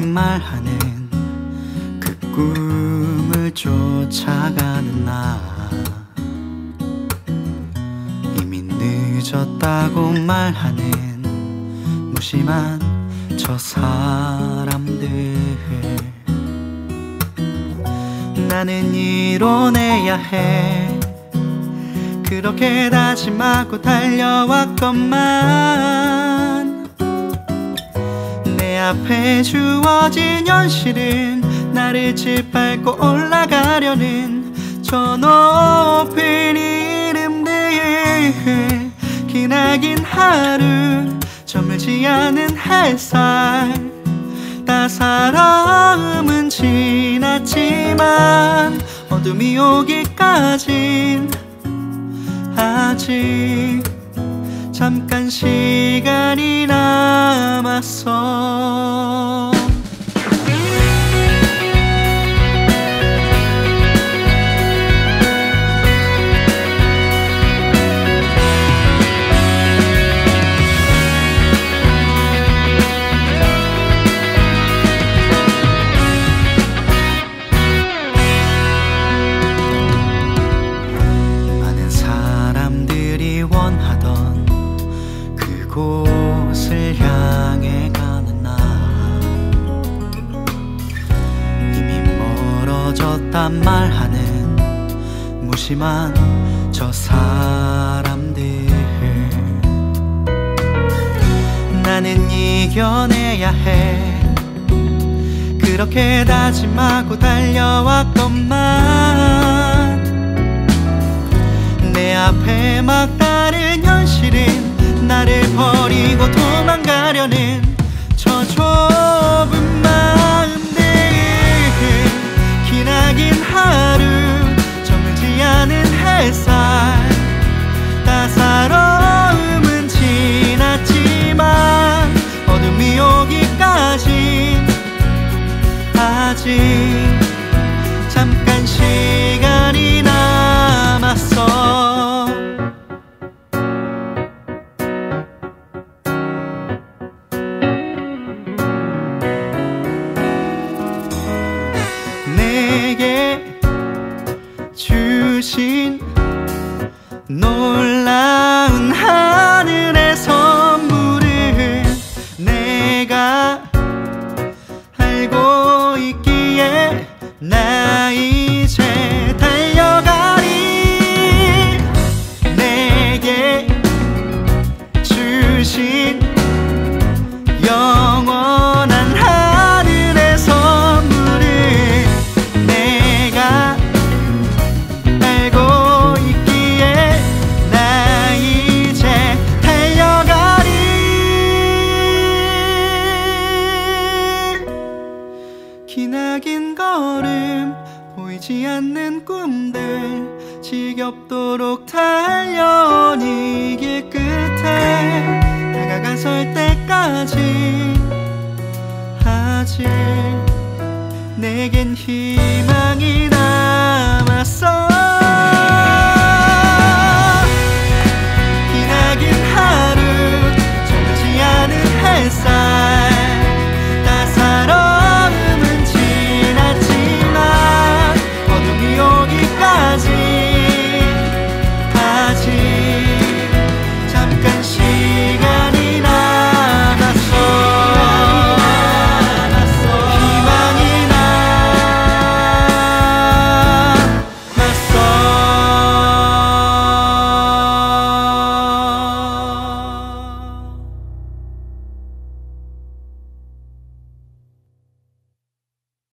말하는 그 꿈을 쫓아가는 나. 이미 늦었다고 말하는 무심한 저 사람들. 나는 이뤄내야 해. 그렇게 다짐하고 달려왔건만 내 앞에 주어진 현실은 나를 짓밟고 올라가려는 저 높은 이름들 기나긴 하루 저물지 않은 햇살. 따사로움은 지났지만 어둠이 오기까진 아직 잠깐 시간이 남 았 멀어졌단 말하는 무심한 저 사람들. 나는 이겨내야 해. 그렇게 다짐하고 달려왔건만. 내 앞에 막다른 현실은 나를 버리고 도망가려는 시간이 남았어. 내게 주신 놀 보이지 않는 꿈들 지겹도록 달려온 이길 끝에 다가가 설 때까지 아직 내겐 희망이 남았어